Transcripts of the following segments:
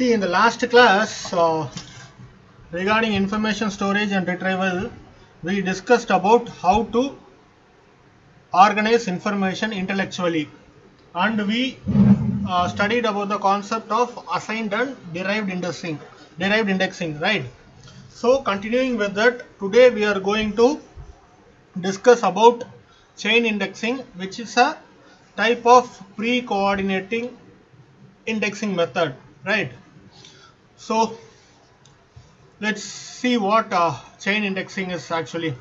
See, in the last class uh, regarding information storage and retrieval, we discussed about how to organize information intellectually, and we uh, studied about the concept of assigned and derived indexing. Derived indexing, right? So, continuing with that, today we are going to discuss about chain indexing, which is a type of pre-coordinating indexing method, right? So let's see what uh, chain indexing is actually.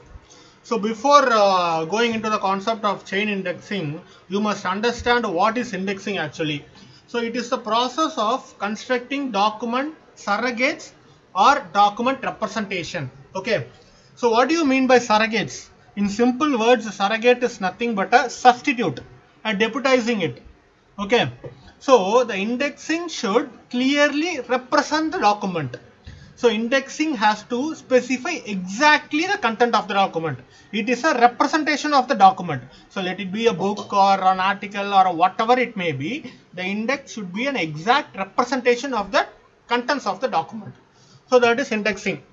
So before uh, going into the concept of chain indexing, you must understand what is indexing actually. So it is the process of constructing document surrogates or document representation. Okay. So what do you mean by surrogates? In simple words, surrogate is nothing but a substitute and deputizing it. Okay. So the indexing should clearly represent the document. So indexing has to specify exactly the content of the document. It is a representation of the document. So let it be a book or an article or whatever it may be. The index should be an exact representation of the contents of the document. So that is indexing.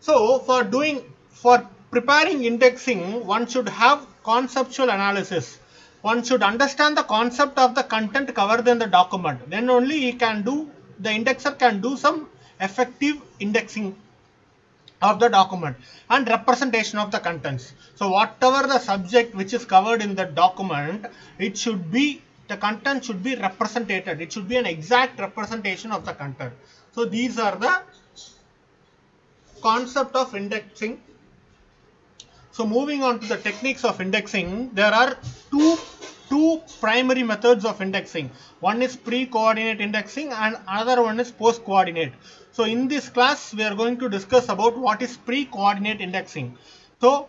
So for doing, for preparing indexing, one should have conceptual analysis one should understand the concept of the content covered in the document. Then only he can do the indexer can do some effective indexing of the document and representation of the contents. So whatever the subject which is covered in the document it should be the content should be represented. It should be an exact representation of the content. So these are the concept of indexing so moving on to the techniques of indexing, there are two two primary methods of indexing. One is pre-coordinate indexing and another one is post-coordinate. So in this class, we are going to discuss about what is pre-coordinate indexing. So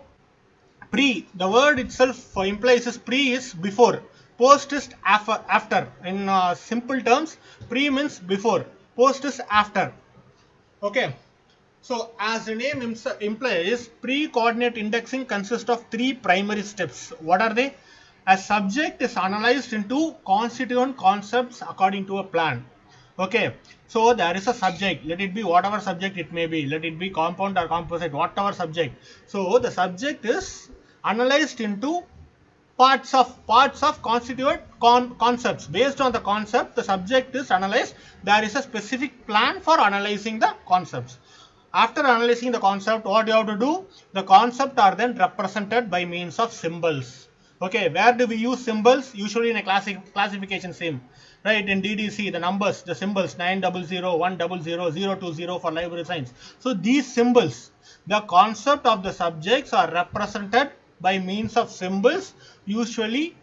pre, the word itself implies is pre is before, post is after. In uh, simple terms, pre means before, post is after. Okay. So, as the name implies, pre-coordinate indexing consists of three primary steps. What are they? A subject is analyzed into constituent concepts according to a plan. Okay, so there is a subject, let it be whatever subject it may be, let it be compound or composite, whatever subject. So, the subject is analyzed into parts of parts of constituent con concepts. Based on the concept, the subject is analyzed. There is a specific plan for analyzing the concepts. After analyzing the concept, what you have to do? The concept are then represented by means of symbols. Okay, where do we use symbols? Usually in a classic classification sim. Right, in DDC, the numbers, the symbols 900, 100, 020 for library science. So these symbols, the concept of the subjects are represented by means of symbols, usually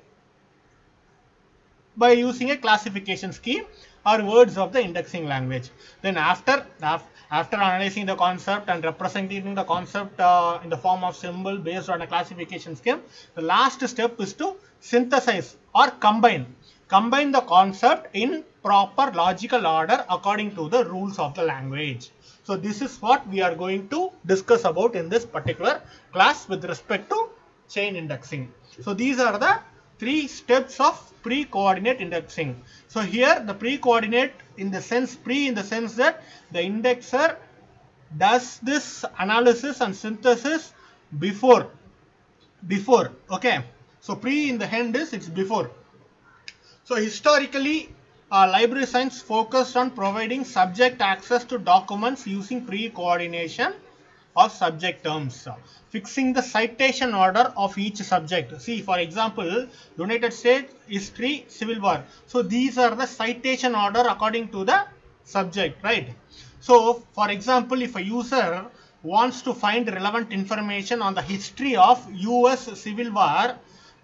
by using a classification scheme or words of the indexing language. Then after, after analyzing the concept and representing the concept uh, in the form of symbol based on a classification scheme, the last step is to synthesize or combine. Combine the concept in proper logical order according to the rules of the language. So this is what we are going to discuss about in this particular class with respect to chain indexing. So these are the three steps of pre-coordinate indexing. So here the pre-coordinate in the sense pre in the sense that the indexer does this analysis and synthesis before before okay? So pre in the hand is it's before. So historically uh, library science focused on providing subject access to documents using pre-coordination of subject terms fixing the citation order of each subject. See, for example, United States history, Civil War. So these are the citation order according to the subject, right? So, for example, if a user wants to find relevant information on the history of US Civil War,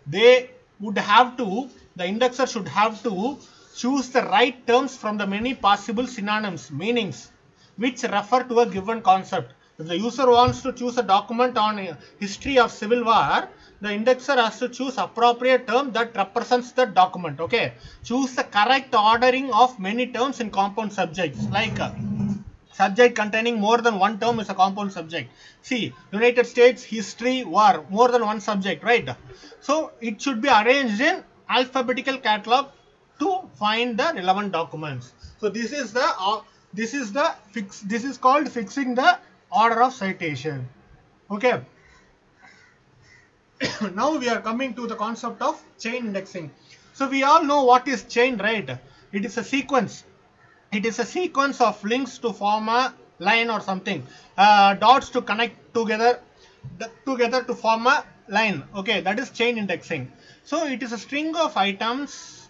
they would have to, the indexer should have to choose the right terms from the many possible synonyms, meanings, which refer to a given concept. If the user wants to choose a document on history of civil war, the indexer has to choose appropriate term that represents the document. Okay. Choose the correct ordering of many terms in compound subjects like uh, subject containing more than one term is a compound subject. See, United States history war, more than one subject, right? So, it should be arranged in alphabetical catalog to find the relevant documents. So, this is the uh, this is the fix this is called fixing the order of citation. Okay. Now we are coming to the concept of chain indexing. So we all know what is chain right? It is a sequence. It is a sequence of links to form a line or something. Uh, dots to connect together together to form a line. Okay that is chain indexing. So it is a string of items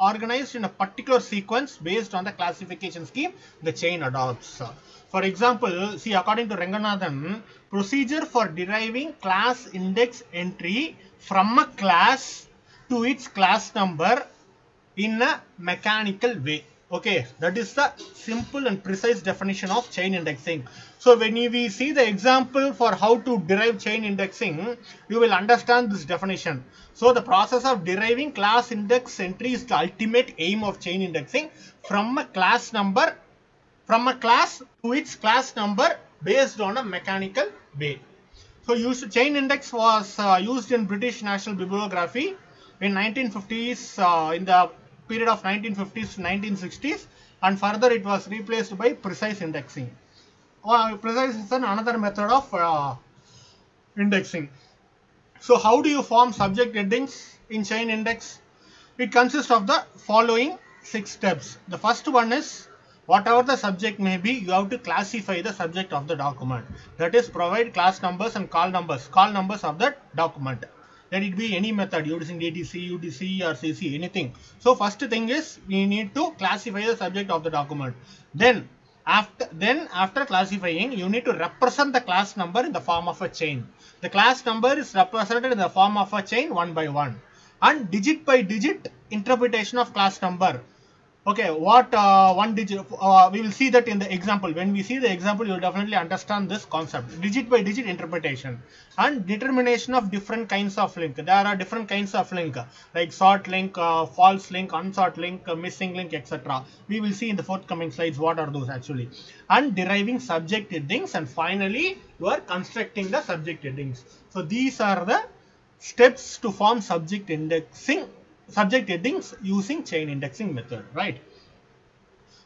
organized in a particular sequence based on the classification scheme the chain adopts. For example see according to Ranganathan procedure for deriving class index entry from a class to its class number in a mechanical way okay that is the simple and precise definition of chain indexing. So when we see the example for how to derive chain indexing you will understand this definition. So the process of deriving class index entry is the ultimate aim of chain indexing from a class number from a class to its class number based on a mechanical way. So used chain index was uh, used in british national bibliography in 1950s uh, in the period of 1950s to 1960s and further it was replaced by PRECIS indexing. Uh, PRECIS is an another method of uh, indexing. So how do you form subject headings in chain index? It consists of the following six steps. The first one is whatever the subject may be, you have to classify the subject of the document. That is provide class numbers and call numbers, call numbers of the document let it be any method using DDC, UDC or CC, anything. So first thing is we need to classify the subject of the document. Then after then after classifying you need to represent the class number in the form of a chain. The class number is represented in the form of a chain one by one and digit by digit interpretation of class number okay what uh, one digit uh, we will see that in the example. When we see the example you will definitely understand this concept. Digit by digit interpretation and determination of different kinds of link. There are different kinds of link like sought link uh, false link unsought link uh, missing link etc we will see in the forthcoming slides what are those actually. And deriving subject headings and finally you are constructing the subject headings. So these are the steps to form subject indexing subject headings using chain indexing method, right?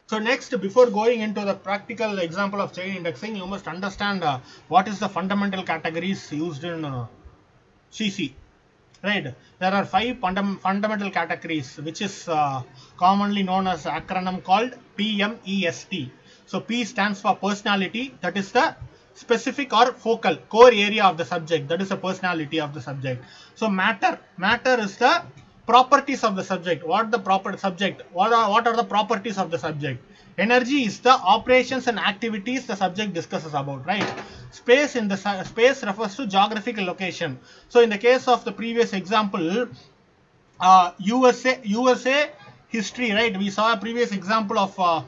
So next, before going into the practical example of chain indexing, you must understand uh, what is the fundamental categories used in uh, CC, right? There are five fundam fundamental categories, which is uh, commonly known as acronym called PMEST. So P stands for personality, that is the specific or focal core area of the subject, that is the personality of the subject. So matter, matter is the properties of the subject. What the proper subject? What are what are the properties of the subject? Energy is the operations and activities the subject discusses about right? Space in the space refers to geographical location. So in the case of the previous example uh, usa usa history right? We saw a previous example of uh,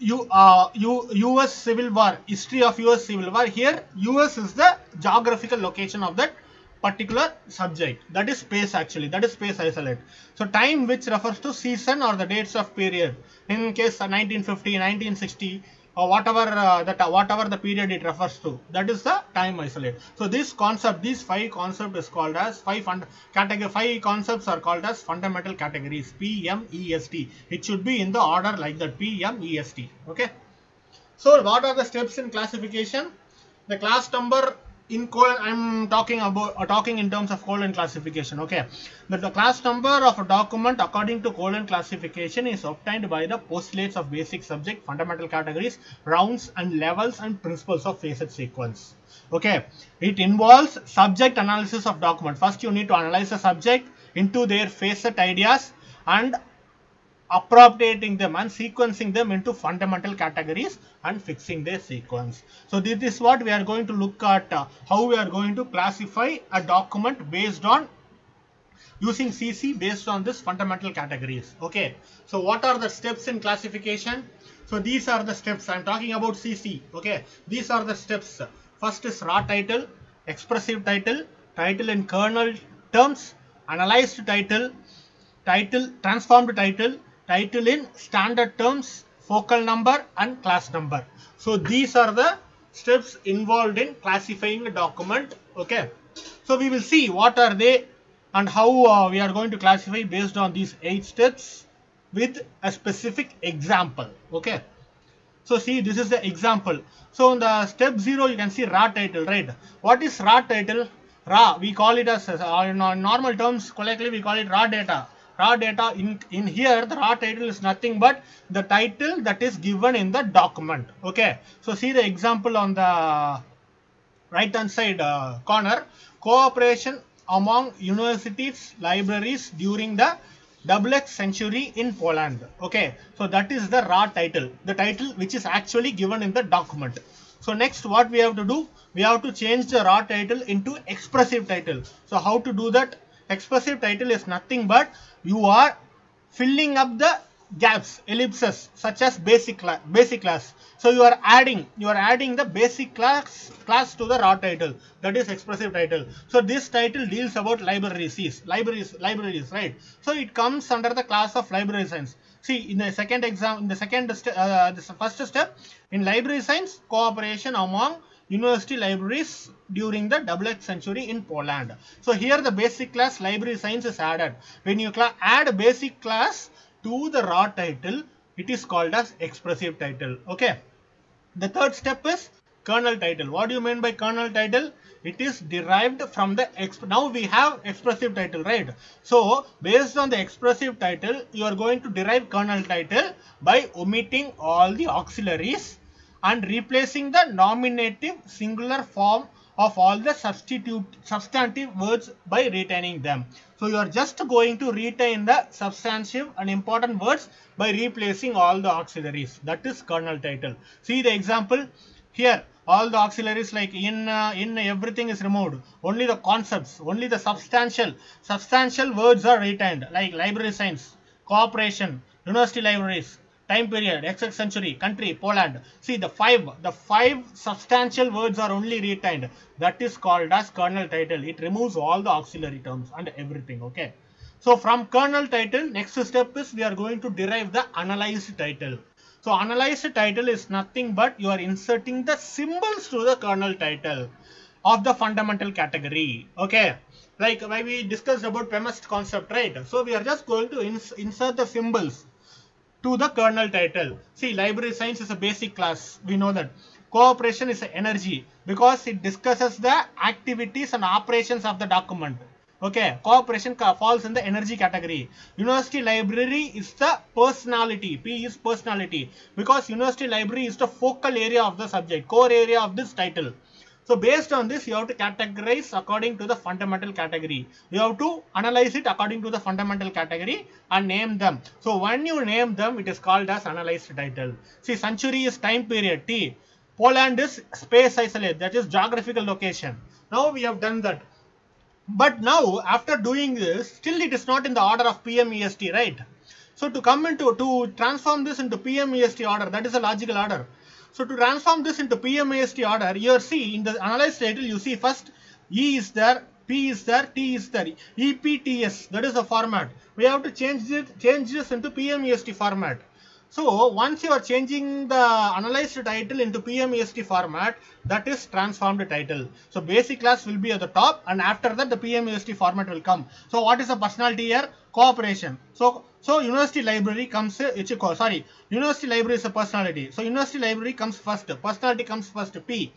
U, uh, U, US Civil War, history of US Civil War. Here, US is the geographical location of that particular subject. That is space actually. That is space isolate. So time which refers to season or the dates of period. In case 1950 1960 or whatever uh, that uh, whatever the period it refers to that is the time isolate. So this concept these five concept is called as five fund category five concepts are called as fundamental categories. P m e s t. It should be in the order like that. P m e s t. Okay? So what are the steps in classification? The class number in colon i'm talking about uh, talking in terms of colon classification okay? But the class number of a document according to colon classification is obtained by the postulates of basic subject fundamental categories rounds and levels and principles of facet sequence okay? It involves subject analysis of document. First you need to analyze the subject into their facet ideas and appropriating them and sequencing them into fundamental categories and fixing their sequence. So this is what we are going to look at uh, how we are going to classify a document based on using CC based on this fundamental categories. Okay. So what are the steps in classification? So these are the steps. I am talking about CC. Okay. These are the steps. First is raw title, expressive title, title in kernel terms, analyzed title, title, transformed title, title in standard terms, focal number and class number. So these are the steps involved in classifying a document. Okay. So we will see what are they and how uh, we are going to classify based on these eight steps. with a specific example okay so see this is the example so in the step 0 you can see raw title right what is raw title raw we call it as uh, in normal terms colloquially we call it raw data raw data in in here the raw title is nothing but the title that is given in the document okay so see the example on the right hand side uh, corner cooperation among universities libraries during the double X century in Poland. Okay, so that is the raw title, the title which is actually given in the document. So next what we have to do, we have to change the raw title into expressive title. So how to do that? Expressive title is nothing but you are filling up the gaps, ellipses such as basic class, basic class. So you are adding, you are adding the basic class class to the raw title. That is expressive title. So this title deals about libraries, libraries, libraries, right? So it comes under the class of library science. See in the second exam, in the second, uh, the first step in library science, cooperation among university libraries during the double X century in Poland. So here the basic class library science is added. When you add basic class to the raw title, it is called as expressive title. Okay. The third step is kernel title. What do you mean by kernel title? It is derived from the now we have expressive title, right? So based on the expressive title, you are going to derive kernel title by omitting all the auxiliaries and replacing the nominative singular form of all the substitute substantive words by retaining them. So you are just going to retain the substantive and important words by replacing all the auxiliaries. That is kernel title. See the example here. All the auxiliaries like in uh, in everything is removed. Only the concepts, only the substantial substantial words are retained like library science, cooperation, university libraries, time period, XX century, country, Poland. See the five, the five substantial words are only retained. That is called as kernel title. It removes all the auxiliary terms and everything. Okay. So from kernel title, next step is we are going to derive the analyzed title. So analyzed title is nothing but you are inserting the symbols to the kernel title of the fundamental category. Okay. Like when we discussed about PEMEST concept, right? So we are just going to ins insert the symbols to the kernel title. See, library science is a basic class. We know that. Cooperation is energy because it discusses the activities and operations of the document. Okay, cooperation falls in the energy category. University library is the personality. P is personality because university library is the focal area of the subject, core area of this title. So based on this, you have to categorize according to the fundamental category. You have to analyze it according to the fundamental category and name them. So when you name them, it is called as analyzed title. See, century is time period T. Poland is space isolate, that is geographical location. Now we have done that. But now after doing this, still it is not in the order of PMEST, right? So to come into, to transform this into PMEST order, that is a logical order. So to transform this into PMEST order, here see in the analyzed title, you see first E is there, P is there, T is there, EPTS, that is the format. We have to change it, change this into PMEST format. So once you are changing the analyzed title into PMEST format, that is transformed title. So basic class will be at the top and after that the PMEST format will come. So what is the personality here? Cooperation. So so university library comes, a, sorry, university library is a personality. So university library comes first, personality comes first, P.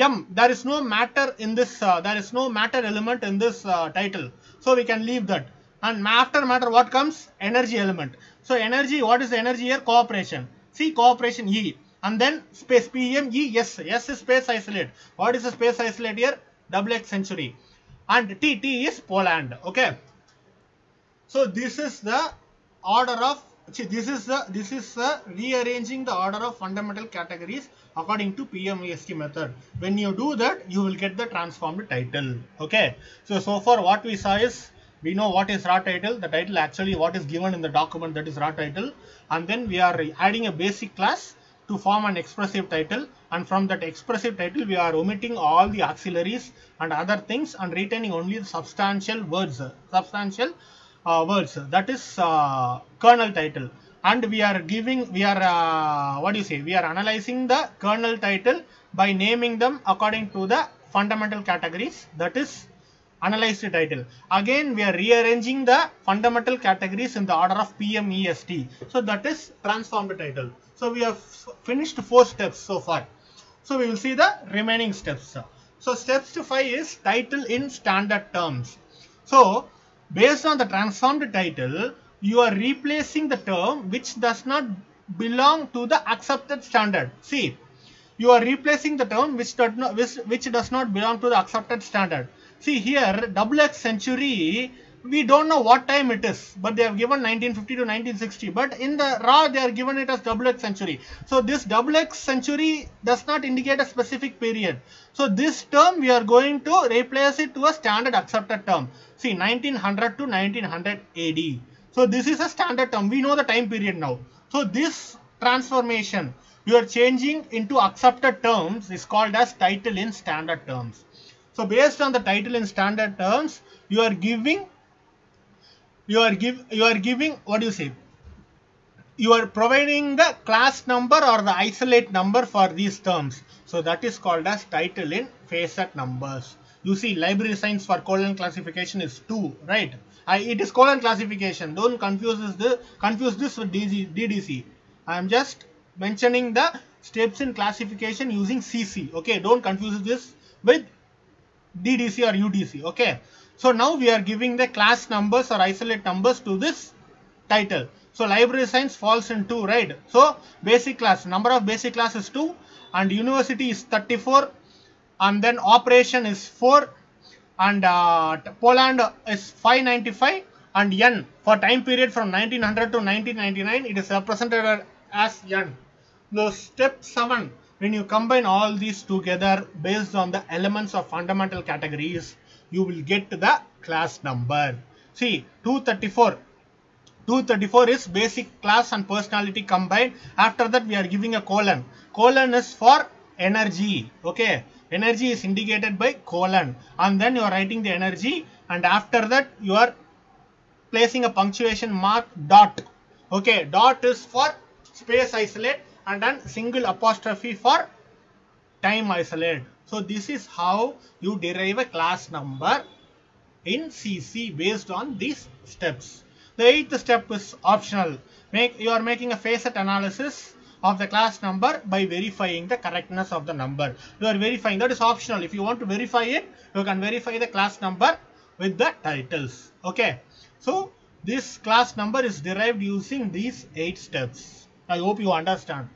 M, there is no matter in this, uh, there is no matter element in this uh, title. So we can leave that. And after matter what comes? Energy element. So energy, what is energy here? Cooperation. See cooperation E. And then space PM, E, S. S is space isolate. What is the space isolate here? Double X century. And T, T is Poland. Okay. So this is the order of see, this is the this is the rearranging the order of fundamental categories according to PMEST method. When you do that, you will get the transformed title. Okay. So so far what we saw is we know what is raw title. The title actually what is given in the document that is raw title, and then we are adding a basic class to form an expressive title and from that expressive title we are omitting all the auxiliaries and other things and retaining only the substantial words substantial words that is uh, kernel title and we are giving we are uh, what do you say we are analyzing the kernel title by naming them according to the fundamental categories that is analyzed title. Again, we are rearranging the fundamental categories in the order of PMEST. So that is transformed title. So we have finished four steps so far. So we will see the remaining steps. So steps to 5 is title in standard terms. So based on the transformed title, you are replacing the term which does not belong to the accepted standard. See, you are replacing the term which does not which, which does not belong to the accepted standard. See here, double X century, we don't know what time it is, but they have given 1950 to 1960. But in the raw, they are given it as double X century. So this double X century does not indicate a specific period. So this term we are going to replace it to a standard accepted term. See 1900 to 1900 AD. So this is a standard term. We know the time period now. So this transformation you are changing into accepted terms is called as title in standard terms. So based on the title in standard terms, you are giving you are give you are giving what do you say? You are providing the class number or the isolate number for these terms. So that is called as title in facet numbers. You see library science for colon classification is 2 right? I, it is colon classification. Don't confuse this confuse this with ddc i am just mentioning the steps in classification using cc okay? Don't confuse this with ddc or udc okay so now we are giving the class numbers or isolate numbers to this title. So library science falls in 2, right? So basic class, number of basic class is 2 and university is 34 and then operation is 4 and uh, Poland is 595 and N for time period from 1900 to 1999 it is represented as N. Now step 7 when you combine all these together based on the elements of fundamental categories you will get the class number. See 234 234 is basic class and personality combined. After that we are giving a colon. Colon is for energy. Okay. Energy is indicated by colon and then you are writing the energy and after that you are placing a punctuation mark dot. Okay. Dot is for space isolate and then single apostrophe for time isolate. So this is how you derive a class number in CC based on these steps. The eighth step is optional. Make you are making a facet analysis of the class number by verifying the correctness of the number. You are verifying that is optional. If you want to verify it, you can verify the class number with the titles. Okay. So this class number is derived using these eight steps. I hope you understand.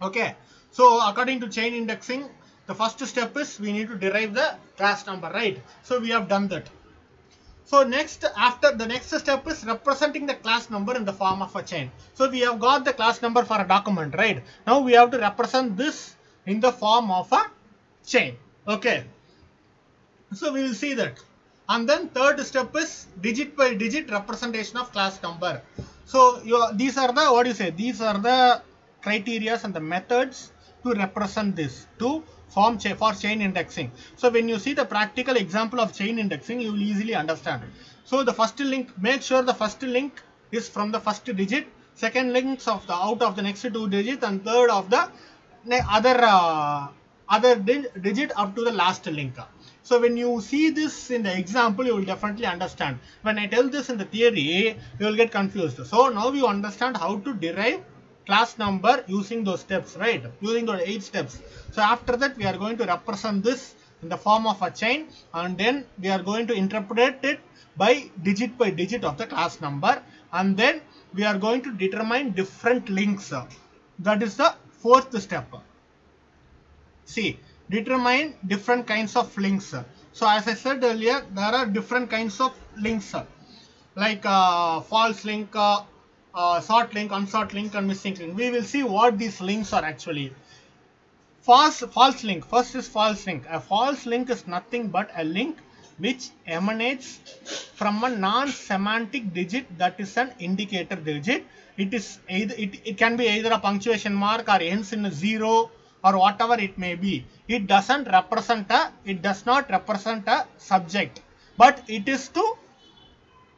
Okay. So according to chain indexing, the first step is we need to derive the class number, right? So we have done that. So next, after the next step is representing the class number in the form of a chain. So we have got the class number for a document, right? Now we have to represent this in the form of a chain. Okay. So we will see that. And then third step is digit by digit representation of class number. So you, these are the, what do you say? These are the criteria and the methods to represent this to form for chain indexing. So when you see the practical example of chain indexing, you will easily understand. So the first link, make sure the first link is from the first digit, second links of the out of the next two digits, and third of the other uh, other digit up to the last link. So when you see this in the example, you will definitely understand. When I tell this in the theory, you will get confused. So now you understand how to derive class number using those steps, right? Using those eight steps. So after that, we are going to represent this in the form of a chain and then we are going to interpret it by digit by digit of the class number and then we are going to determine different links. That is the fourth step. See, determine different kinds of links. So as I said earlier, there are different kinds of links like uh, false link, uh, uh, sort link, unsort link and missing link. We will see what these links are actually. False, false link. First is false link. A false link is nothing but a link which emanates from a non-semantic digit that is an indicator digit. It is either it, it can be either a punctuation mark or ends in a zero or whatever it may be. It doesn't represent a it does not represent a subject, but it is to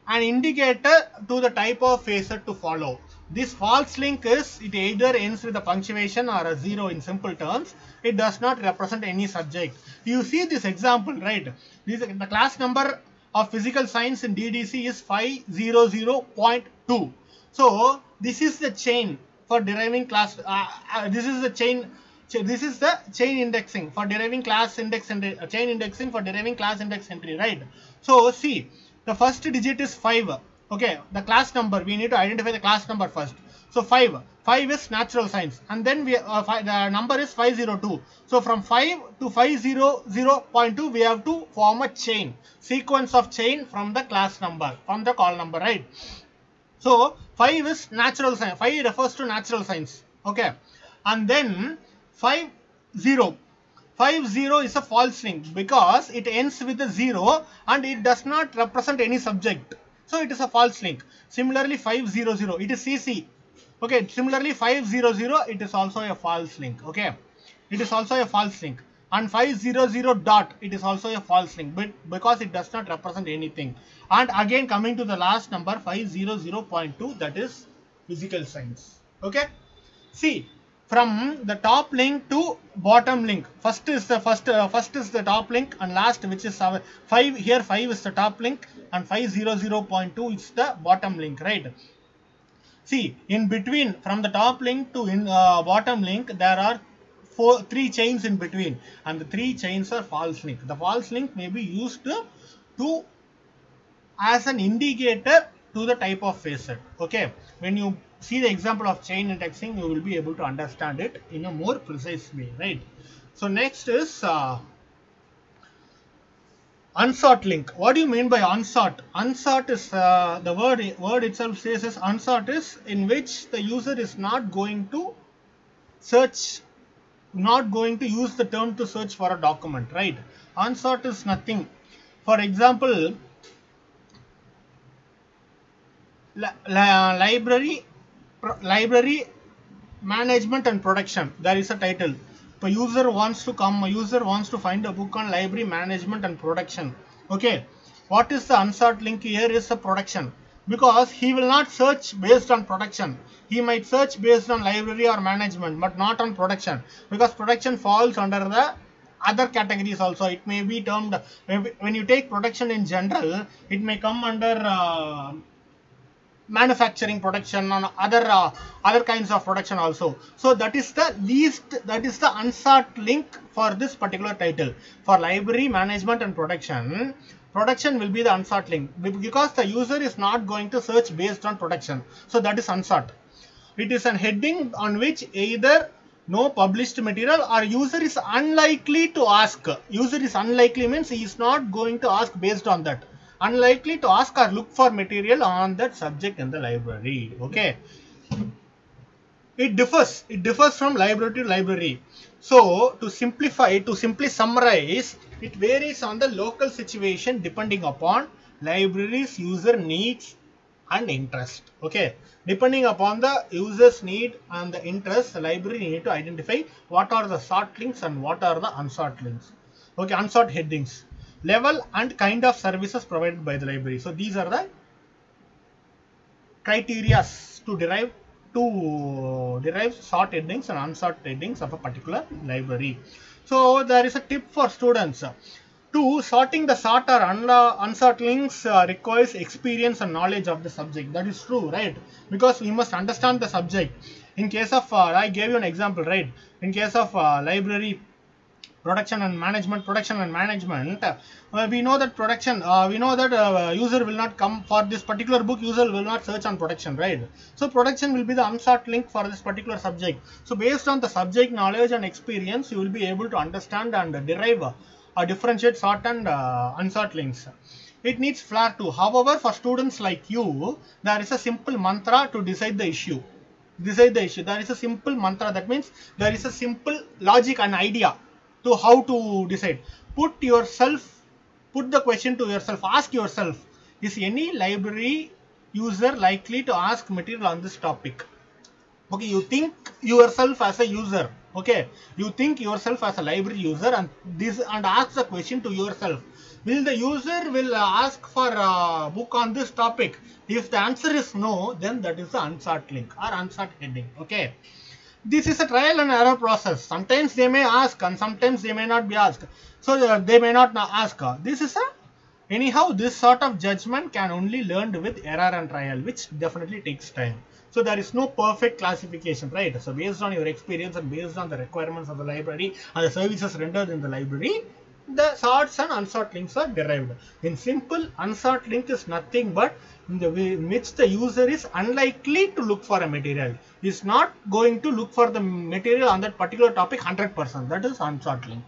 an indicator to the type of facet to follow. this false link is it either ends with a punctuation or a zero in simple terms. It does not represent any subject. You see this example, right? This, the class number of physical science in DDC is 500.2. So this is the chain for deriving class. Uh, uh, this is the chain. This is the chain indexing for deriving class index and uh, chain indexing for deriving class index entry, right? So see, the first digit is 5 okay the class number. We need to identify the class number first. So 5 5 is natural science and then we uh, five, the number is 502 so from 5 to 500.2 we have to form a chain. Sequence of chain from the class number from the call number right? So 5 is natural science 5 refers to natural science okay. And then 5 0 5 0 is a false link because it ends with a 0 and it does not represent any subject so it is a false link. Similarly 500 it is CC. Okay, similarly 500 it is also a false link. Okay, it is also a false link. And 500 dot it is also a false link but because it does not represent anything. And again coming to the last number 500.2 that is physical science. Okay, see from the top link to bottom link. First is the first uh, first is the top link and last which is our 5 here 5 is the top link and 500.2 is the bottom link right? See in between from the top link to in uh, bottom link there are four three chains in between and the three chains are false link. The false link may be used to, to as an indicator to the type of facet okay? When you see the example of chain indexing, you will be able to understand it in a more precise way, right? So next is uh, unsought link. What do you mean by unsought? Unsought is uh, the word word itself says is unsought is in which the user is not going to search, not going to use the term to search for a document, right? Unsought is nothing. For example, li library library management and production there is a title. A user wants to come a user wants to find a book on library management and production okay? What is the unsought link? Here is the production. Because he will not search based on production. He might search based on library or management but not on production. Because production falls under the other categories also. It may be termed when you take production in general it may come under uh, manufacturing production and other uh, other kinds of production also. So that is the least that is the unsought link for this particular title. For library management and production production will be the unsought link because the user is not going to search based on production. So that is unsought. It is an heading on which either no published material or user is unlikely to ask. User is unlikely means he is not going to ask based on that unlikely to ask or look for material on that subject in the library okay? It differs. It differs from library to library. So to simplify to simply summarize it varies on the local situation depending upon library's user needs and interest okay? Depending upon the user's need and the interest the library need to identify what are the sought links and what are the unsought links okay? Unsought headings level and kind of services provided by the library. So these are the criteria to derive to derive sought headings and unsought headings of a particular library. So there is a tip for students. To sorting the sought or unsought links uh, requires experience and knowledge of the subject. That is true, right? Because we must understand the subject. In case of, uh, I gave you an example, right? In case of uh, library production and management production and management uh, we know that production uh, we know that uh, user will not come for this particular book user will not search on production right? So production will be the unsought link for this particular subject. So based on the subject knowledge and experience you will be able to understand and derive a differentiate sought and uh, unsought links. It needs flair too. However for students like you there is a simple mantra to decide the issue. Decide the issue. There is a simple mantra. That means there is a simple logic and idea to how to decide. Put yourself, put the question to yourself, ask yourself, is any library user likely to ask material on this topic? Okay, you think yourself as a user, Okay, you think yourself as a library user and this and ask the question to yourself. Will the user will ask for a book on this topic? If the answer is no, then that is the unsought link or unsought heading. Okay this is a trial and error process. Sometimes they may ask and sometimes they may not be asked. So uh, they may not ask. This is a anyhow this sort of judgment can only learned with error and trial which definitely takes time. So there is no perfect classification, right? So based on your experience and based on the requirements of the library and the services rendered in the library, the sorts and unsought links are derived. In simple, unsought link is nothing but in the way in which the user is unlikely to look for a material. Is not going to look for the material on that particular topic 100%. That is unsought link.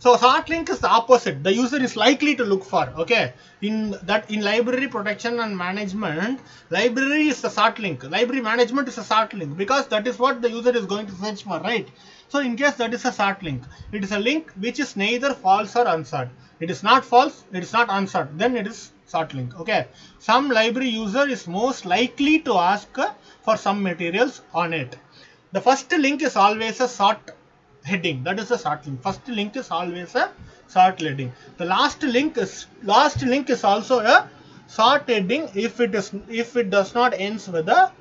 So sought link is the opposite. The user is likely to look for. Okay. In that in library protection and management, library is the sought link. Library management is a sought link because that is what the user is going to search for, right? So in case that is a sought link, it is a link which is neither false or unsought. It is not false, it is not unsought. Then it is sought link. Okay. Some library user is most likely to ask for some materials on it. The first link is always a sought heading. That is a sought link. First link is always a sought heading. The last link is last link is also a sought heading if it is if it does not ends with a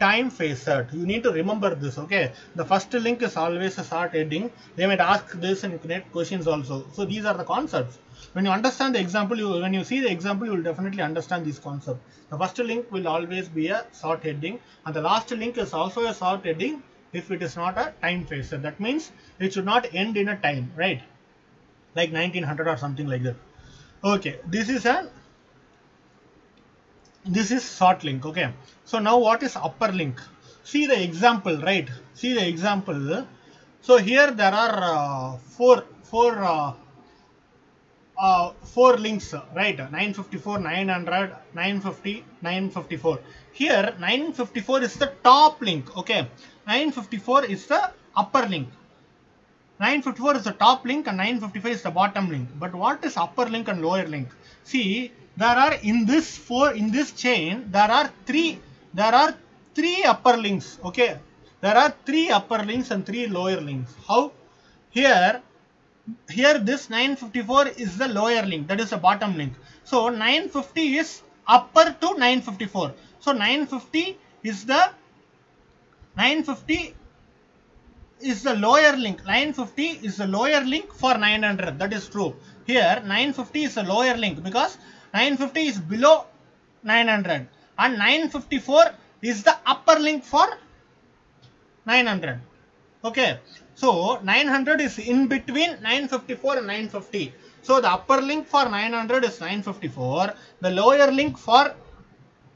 time facet. You need to remember this okay? The first link is always a sought heading. They might ask this in connect questions also. So these are the concepts. When you understand the example you when you see the example you will definitely understand this concept the first link will always be a sought heading and the last link is also a sought heading if it is not a time phase. That means it should not end in a time, right? Like 1900 or something like that. Okay, this is a this is sought link. Okay, so now what is upper link? See the example, right? See the example. So here there are uh, four four uh, uh, four links, right? 954, 900, 950, 954. Here 954 is the top link. Okay, 954 is the upper link. 954 is the top link and 955 is the bottom link. But what is upper link and lower link? See, there are in this four in this chain there are three there are three upper links. Okay, there are three upper links and three lower links. How? Here here this 954 is the lower link that is the bottom link so 950 is upper to 954 so 950 is the 950 is the lower link. 950 is the lower link for 900 that is true. Here 950 is the lower link because 950 is below 900 and 954 is the upper link for 900 okay. So 900 is in between 954 and 950 so the upper link for 900 is 954 the lower link for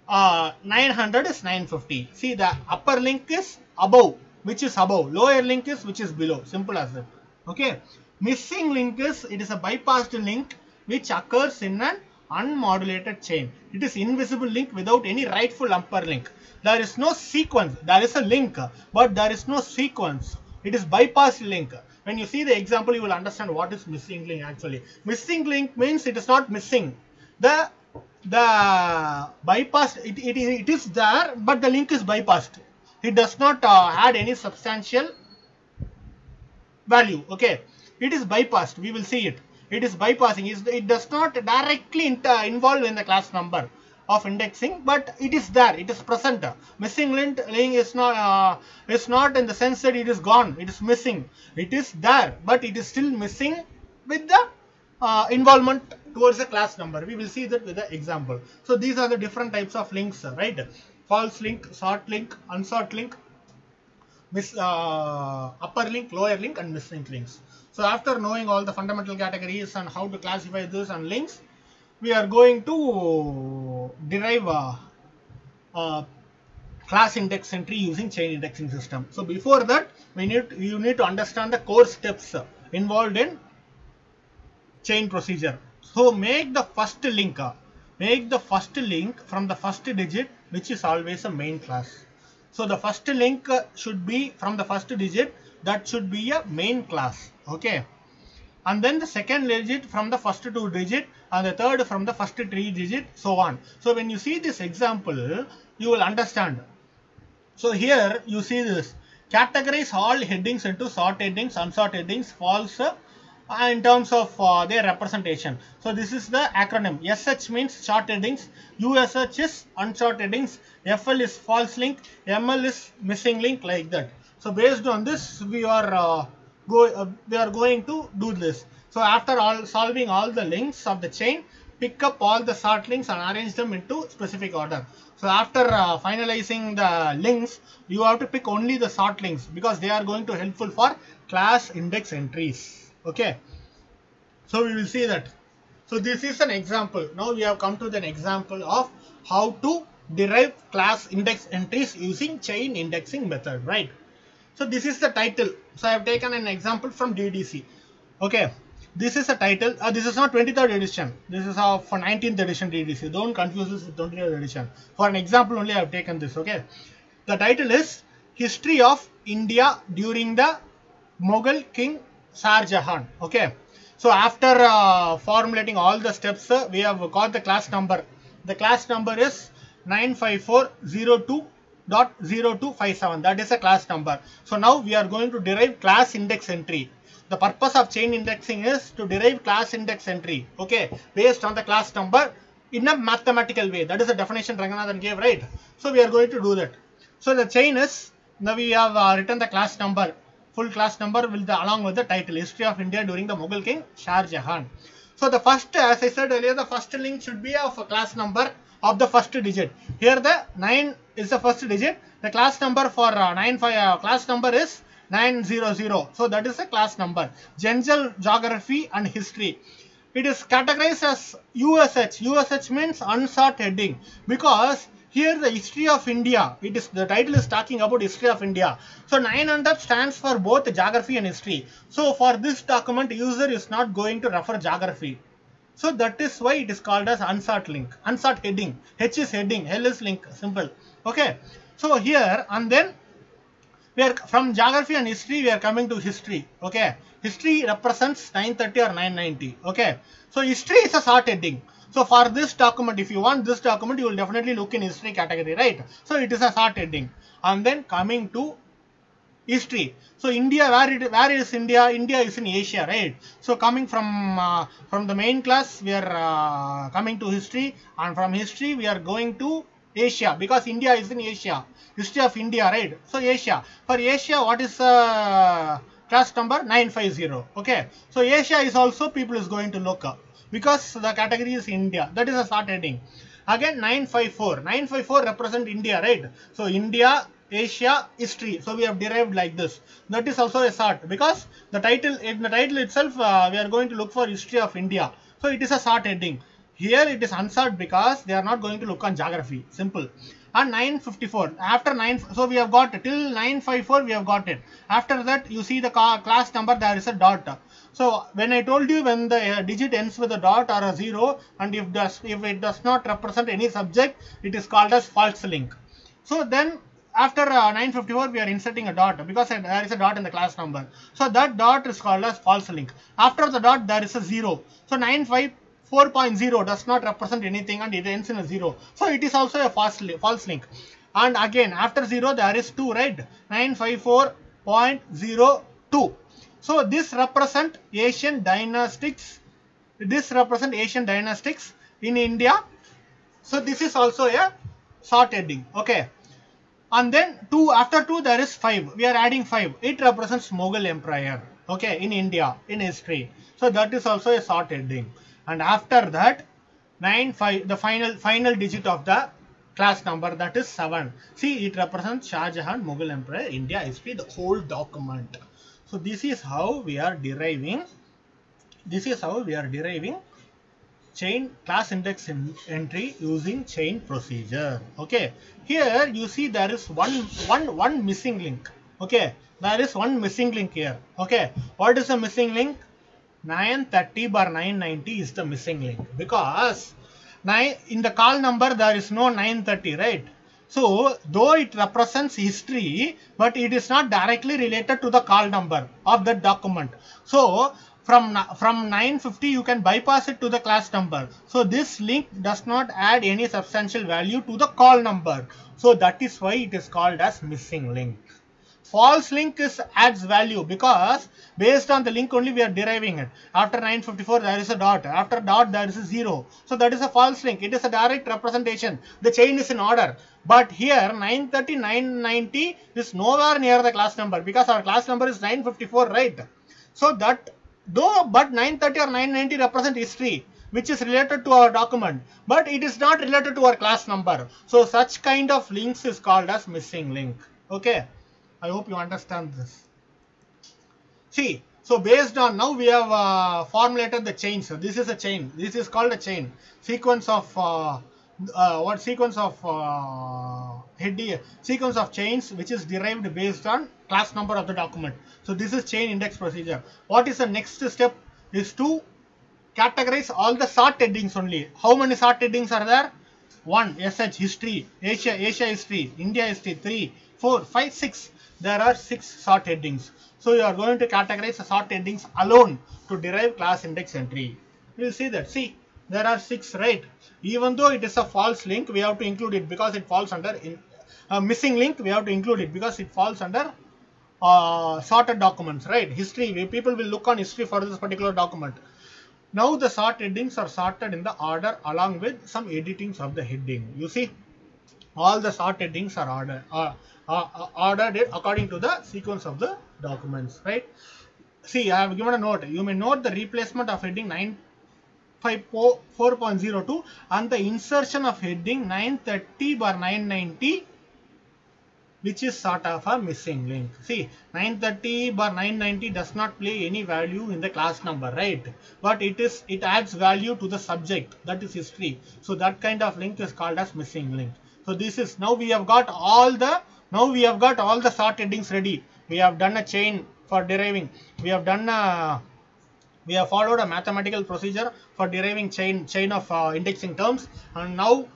uh, 900 is 950 see the upper link is above which is above. Lower link is which is below. Simple as that. Okay? Missing link is it is a bypassed link which occurs in an unmodulated chain. It is invisible link without any rightful upper link. There is no sequence. There is a link but there is no sequence. It is bypassed link. When you see the example you will understand what is missing link actually. Missing link means it is not missing. The the bypass it, it, it is there but the link is bypassed. It does not uh, add any substantial value okay? It is bypassed we will see it. It is bypassing it does not directly involve in the class number of indexing but it is there it is present. Missing link is not uh, is not in the sense that it is gone it is missing. It is there but it is still missing with the uh, involvement towards the class number we will see that with the example so these are the different types of links right false link sought link unsought link miss uh, upper link lower link and missing links so after knowing all the fundamental categories and how to classify this and links we are going to derive a, a, class index entry using chain indexing system. So before that, we need you need to understand the core steps involved in chain procedure. So make the first link, ah. make the first link from the first digit, which is always a main class. So the first link uh, should be from the first digit, that should be a main class. Okay and then the second digit from the first two digit and the third from the first three digit so on. So when you see this example you will understand. So here you see this categorize all headings into sought headings, unsought headings, false in terms of uh, their representation. So this is the acronym. SH means short headings, USH is unsought headings, FL is false link, ML is missing link like that. So based on this, we are uh, go uh, we are going to do this. So after all solving all the links of the chain, pick up all the sought links and arrange them into specific order. So after uh, finalizing the links, you have to pick only the sought links because they are going to helpful for class index entries. Okay. So we will see that. So this is an example. Now we have come to an example of how to derive class index entries using chain indexing method, right? So this is the title. So I have taken an example from DDC. Okay. This is a title. Uh, this is not 23rd edition. This is for 19th edition DDC. Don't confuse this with 23rd edition. For an example only I have taken this. Okay. The title is History of India during the Mughal King Shah Jahan. Okay. So after uh, formulating all the steps, uh, we have got the class number. The class number is 95402.0257. That is a class number. So now we are going to derive class index entry. The purpose of chain indexing is to derive class index entry. Okay. Based on the class number in a mathematical way. That is the definition Ranganathan gave, right? So we are going to do that. So the chain is, now we have uh, written the class number full class number will the along with the title history of India during the Mughal king Shah Jahan. So the first as I said earlier the first link should be of a class number of the first digit. Here the 9 is the first digit. The class number for uh, 9 5 uh, class number is 900. So that is a class number. General geography and history. It is categorized as USH. USH means unsought heading because here the history of India, it is the title is talking about history of India. So 900 stands for both geography and history. So for this document, user is not going to refer geography. So that is why it is called as unsought link, unsought heading. H is heading, L is link, simple. Okay. So here and then we are from geography and history we are coming to history. Okay. History represents 930 or 990. Okay. So history is a sought heading. So for this document, if you want this document, you will definitely look in history category, right? So it is a sought heading. And then coming to history. So India, where it where is India? India is in Asia, right? So coming from uh, from the main class, we are uh, coming to history, and from history we are going to Asia because India is in Asia. History of India, right? So Asia. For Asia, what is uh, class number 950? Okay. So Asia is also people is going to look up because the category is India. That is a sought heading. Again 954. 954 represent India, right? So India, Asia, history. So we have derived like this. That is also a sought because the title in the title itself uh, we are going to look for history of India. So it is a sought heading. Here it is unsought because they are not going to look on geography. Simple. And 954. After 9, so we have got till 954 we have got it. After that you see the class number there is a dot. So when I told you when the uh, digit ends with a dot or a zero and if does if it does not represent any subject it is called as false link. So then after uh, 954 we are inserting a dot because there is a dot in the class number. So that dot is called as false link. After the dot there is a zero. So 954.0 does not represent anything and it ends in a zero. So it is also a false, false link. And again after 0 there is 2 right 954.02 so this represent Asian dynastics. This represent Asian dynastics in India. So this is also a sought heading. Okay. And then 2 after 2 there is 5. We are adding 5. It represents Mughal Empire. Okay. In India in history. So that is also a sought heading. And after that 9 5 the final final digit of the class number that is 7. See it represents Shah Jahan Mughal Empire India history the whole document. So this is how we are deriving, this is how we are deriving chain class index in entry using chain procedure. Okay. Here you see there is one, one, one missing link. Okay. There is one missing link here. Okay. What is the missing link? 930 bar 990 is the missing link because nine, in the call number there is no 930, right? So, though it represents history, but it is not directly related to the call number of that document. So, from, from 950 you can bypass it to the class number. So, this link does not add any substantial value to the call number. So, that is why it is called as missing link. False link is adds value because based on the link only we are deriving it. After 954 there is a dot. After dot there is a zero. So that is a false link. It is a direct representation. The chain is in order. But here 930, 990 is nowhere near the class number because our class number is 954, right? So that though but 930 or 990 represent history which is related to our document but it is not related to our class number. So such kind of links is called as missing link. Okay. I hope you understand this. See, so based on now we have uh, formulated the chain. So this is a chain. This is called a chain. Sequence of uh, uh, what sequence of uh, sequence of chains which is derived based on class number of the document. So this is chain index procedure. What is the next step is to categorize all the sought headings only. How many sought headings are there? 1 SH history, Asia, Asia history, India history 3, 4, 5, 6. There are 6 sought headings. So you are going to categorize the sought headings alone to derive class index entry. You will see that. See, there are 6, right? Even though it is a false link, we have to include it because it falls under in, a missing link. We have to include it because it falls under uh, sorted documents, right? History. People will look on history for this particular document. Now the sought headings are sorted in the order along with some editings of the heading. You see, all the sought headings are ordered, uh, uh, ordered it according to the sequence of the documents, right? See, I have given a note. You may note the replacement of heading 954.02 and the insertion of heading 930 bar 990 which is sort of a missing link. See, 930 bar 990 does not play any value in the class number, right? But it is it adds value to the subject, that is history. So that kind of link is called as missing link. So this is now we have got all the now we have got all the sought headings ready. We have done a chain for deriving. We have done a we have followed a mathematical procedure for deriving chain chain of uh, indexing terms and now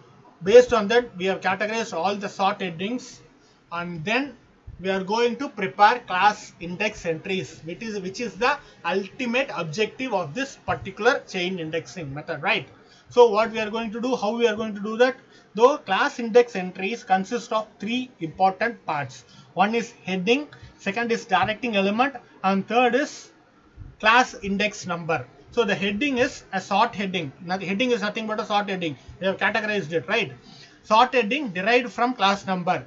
based on that we have categorized all the sought headings and then we are going to prepare class index entries which is which is the ultimate objective of this particular chain indexing method right so what we are going to do how we are going to do that though class index entries consist of three important parts one is heading second is directing element and third is class index number so the heading is a sought heading heading is nothing but a sought heading we have categorized it right sought heading derived from class number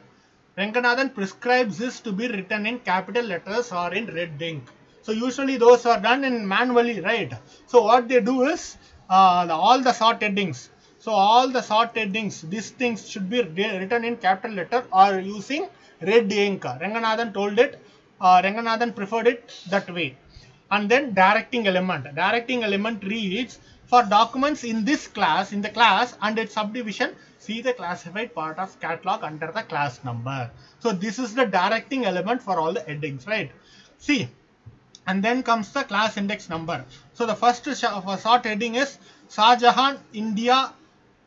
Ranganathan prescribes this to be written in capital letters or in red ink. So usually those are done in manually, right? So what they do is uh, all the sought headings. So all the sought headings, these things should be written in capital letter or using red ink. Ranganathan told it, uh, Ranganathan preferred it that way. And then directing element. Directing element reads for documents in this class, in the class and its subdivision, see the classified part of catalog under the class number. So this is the directing element for all the headings, right? See, and then comes the class index number. So the first sought heading is Shahjahan India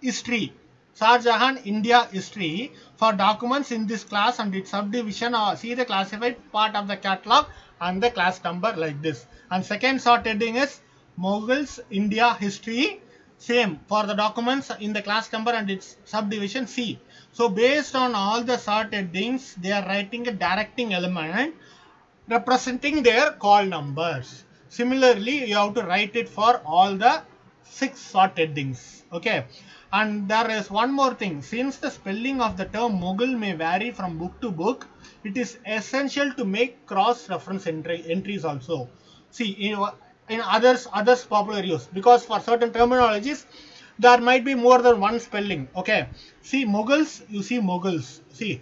history. Shahjahan India history for documents in this class and its subdivision or see the classified part of the catalog and the class number like this. And second sought heading is Mughals India history same for the documents in the class number and its subdivision C. So based on all the sought headings they are writing a directing element representing their call numbers. Similarly you have to write it for all the six sought headings. Okay. And there is one more thing. Since the spelling of the term Mughal may vary from book to book, it is essential to make cross-reference entry, entries also. See, in, in others others popular use. Because for certain terminologies there might be more than one spelling okay? See mughals you see mughals. See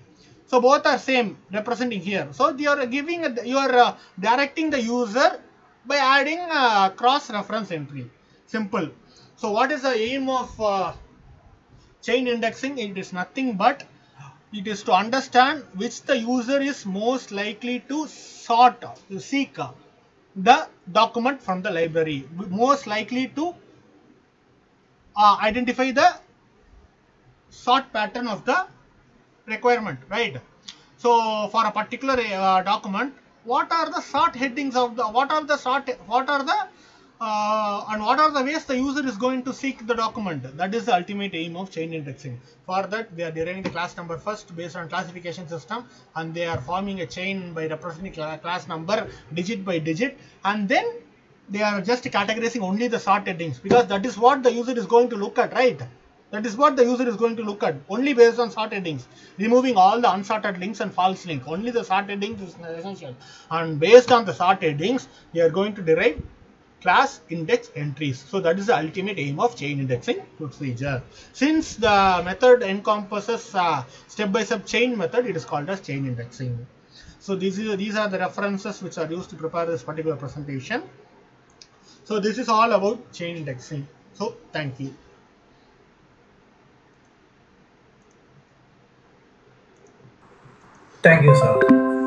so both are same representing here. So you are giving you are uh, directing the user by adding a cross reference entry. Simple. So what is the aim of uh, chain indexing it is nothing but it is to understand which the user is most likely to sort to seek the document from the library. Most likely to uh, identify the sort pattern of the requirement right? So for a particular uh, document what are the sought headings of the what are the sort what are the uh, and what are the ways the user is going to seek the document? That is the ultimate aim of chain indexing. For that they are deriving the class number first based on classification system and they are forming a chain by representing class number digit by digit and then they are just categorizing only the sought headings because that is what the user is going to look at right? That is what the user is going to look at only based on sought headings. Removing all the unsorted links and false link only the sought headings is essential. And based on the sought headings they are going to derive class index entries. So that is the ultimate aim of chain indexing procedure. Since the method encompasses uh, step-by-step -step chain method, it is called as chain indexing. So these, is, these are the references which are used to prepare this particular presentation. So this is all about chain indexing. So thank you. Thank you, sir.